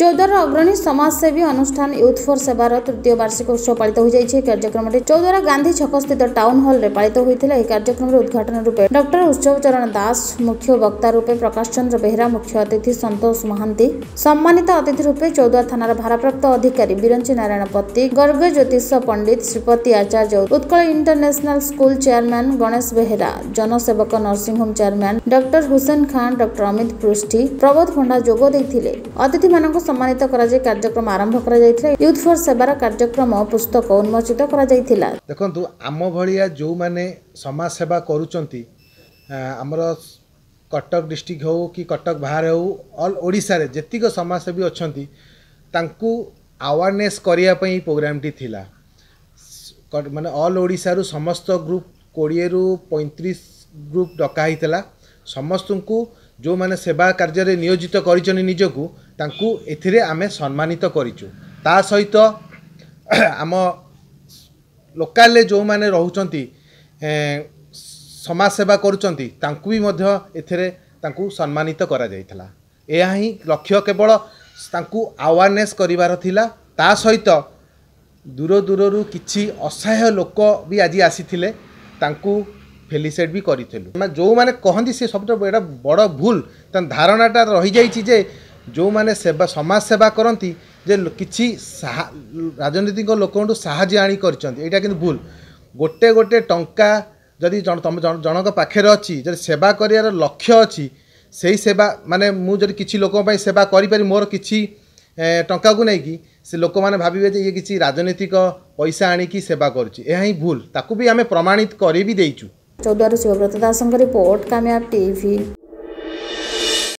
चौदवार अग्रणी समाजसेवी अनुष्ठान यूथ फोर सेवार तृतीय वार्षिक उत्सव पालित हो कार्यक्रम चौदार गांधी छक स्थित टाउन हल में पालित होता यह कार्यक्रम उद्घाटन रूपे डक्टर उत्सव चरण दास मुख्य वक्ता रूपे प्रकाश चंद्र बेहरा मुख्य अतिथि सतोष महांति सम्मानित अतिथि रूपे चौदार थाना भारप्राप्त अधिकारी बीरंची नारायण पति गर्ग ज्योतिष पंडित Shripati Acharya Utkal international school chairman Ganesh Behera जनसेवक नर्सी होम चेयरमैन डर हुसैन खान डर अमित पृष्टि प्रबोध पंडा जोग अतिथि मानक ସମ୍ମାନିତ କରାଯାଇ କାର୍ଯ୍ୟକ୍ରମ ଆରମ୍ଭ କରାଯାଇଥିଲା। ୟୁଥ୍ ଫର୍ ସେବାର କାର୍ଯ୍ୟକ୍ରମ ପୁସ୍ତକ ଉନ୍ମୋଚିତ କରାଯାଇଥିଲା। ଦେଖନ୍ତୁ ଆମ ଭଳିଆ ଯେଉଁମାନେ ସମାଜ ସେବା କରୁଛନ୍ତି ଆମର କଟକ ଡିଷ୍ଟ୍ରିକ୍ଟ ହେଉ କି କଟକ ବାହାରେ ହେଉ ଅଲ୍ ଓଡ଼ିଶାରେ ଯେତିକ ସମାଜସେବୀ ଅଛନ୍ତି ତାଙ୍କୁ ଆୱାରନେସ୍ କରିବା ପାଇଁ ଏଇ ପ୍ରୋଗ୍ରାମଟି ଥିଲା। ମାନେ ଅଲ୍ ଓଡ଼ିଶାରୁ ସମସ୍ତ ଗ୍ରୁପ୍ କୋଡ଼ିଏରୁ ପଇଁତିରିଶ ଗ୍ରୁପ୍ ଡକା ହେଇଥିଲା। ସମସ୍ତଙ୍କୁ ଯେଉଁମାନେ ସେବା କାର୍ଯ୍ୟରେ ନିୟୋଜିତ କରିଛନ୍ତି ନିଜକୁ ତାଙ୍କୁ ଏଥିରେ ଆମେ ସମ୍ମାନିତ କରିଛୁ। ତା ସହିତ ଆମ ଲୋକାଲରେ ଯେଉଁମାନେ ରହୁଛନ୍ତି ସମାଜ ସେବା କରୁଛନ୍ତି ତାଙ୍କୁ ବି ମଧ୍ୟ ଏଥିରେ ତାଙ୍କୁ ସମ୍ମାନିତ କରାଯାଇଥିଲା। ଏହା ହିଁ ଲକ୍ଷ୍ୟ କେବଳ ତାଙ୍କୁ ଆୱାରନେସ୍ କରିବାର ଥିଲା। ତା ସହିତ ଦୂର ଦୂରରୁ କିଛି ଅସହାୟ ଲୋକ ବି ଆଜି ଆସିଥିଲେ। ତାଙ୍କୁ ଫେଲିସିଏଟ୍ ବି କରିଥିଲୁ ମାନେ ଯେଉଁମାନେ କହନ୍ତି ସେ ସବୁଠୁ ଏଇଟା ବଡ଼ ଭୁଲ। ତା ଧାରଣାଟା ରହିଯାଇଛି ଯେ ଯେଉଁମାନେ ସେବା ସମାଜ ସେବା କରନ୍ତି ଯେ ଲୋ- କିଛି ସାହା ରାଜନୈତିକ ଲୋକଙ୍କଠୁ ସାହାଯ୍ୟ ଆଣି କରିଛନ୍ତି। ଏଇଟା କିନ୍ତୁ ଭୁଲ। ଗୋଟେ ଗୋଟେ ଟଙ୍କା ଯଦି ଜଣ ତମ ଜଣ- ଜଣଙ୍କ ପାଖରେ ଅଛି ଯଦି ସେବା କରିବାର ଲକ୍ଷ୍ୟ ଅଛି ସେଇ ସେବା ମାନେ ମୁଁ ଯଦି କିଛି ଲୋକଙ୍କ ପାଇଁ ସେବା କରିପାରି ମୋର କିଛି ଏ, ଟଙ୍କାକୁ ନେଇକି ସେ ଲୋକମାନେ ଭାବିବେ ଯେ ଇଏ କିଛି ରାଜନୈତିକ ପଇସା ଆଣିକି ସେବା କରୁଛି। ଏହା ହିଁ ଭୁଲ। ତାକୁ ବି ଆମେ ପ୍ରମାଣିତ କରି ବି ଦେଇଛୁ। चौदह शिवव्रत दास रिपोर्ट कामयाब टीवी।